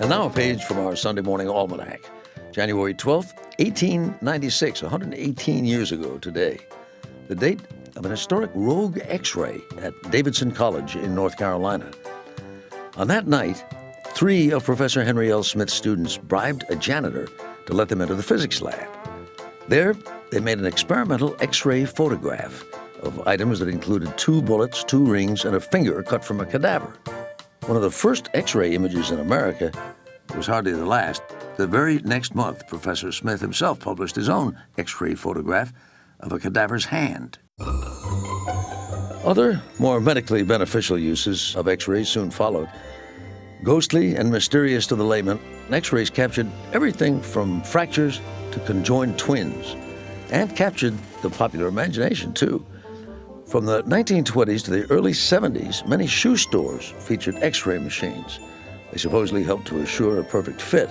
And now a page from our Sunday morning almanac. January 12th, 1896, 118 years ago today. The date of an historic rogue x ray at Davidson College in North Carolina. On that night, three of Professor Henry L. Smith's students bribed a janitor to let them into the physics lab. There, they made an experimental x ray photograph of items that included two bullets, two rings, and a finger cut from a cadaver. One of the first x ray images in America was hardly the last. The very next month, Professor Smith himself published his own x ray photograph of a cadaver's hand. Other, more medically beneficial uses of x rays soon followed. Ghostly and mysterious to the layman, x rays captured everything from fractures to conjoined twins, and captured the popular imagination, too. From the 1920s to the early 70s, many shoe stores featured x ray machines. They supposedly helped to assure a perfect fit,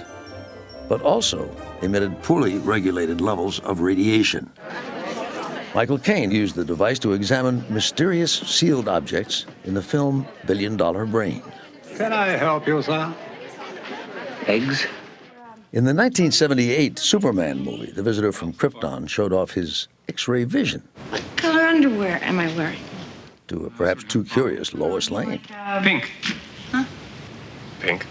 but also emitted poorly regulated levels of radiation. Michael Caine used the device to examine mysterious sealed objects in the film Billion Dollar Brain. Can I help you, sir? Eggs? In the 1978 Superman movie, the visitor from Krypton showed off his X ray vision What color underwear am I wearing? to a perhaps too curious Lois Lane. Uh, Pink. Huh? Pink.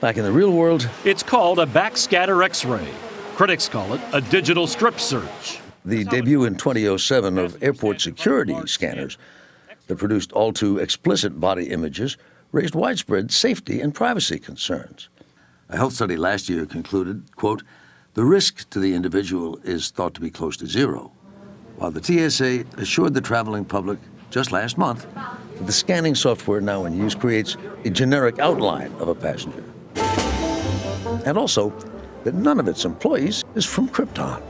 Back in the real world, It's called a backscatter X ray. Critics call it a digital strip search. the debut in 2007 of airport security scanners that produced all too explicit body images raised widespread safety and privacy concerns. A health study last year concluded, quote, the risk to the individual is thought to be close to zero, while the TSA assured the traveling public just last month that the scanning software now in use creates a generic outline of a passenger. And also that none of its employees is from Krypton.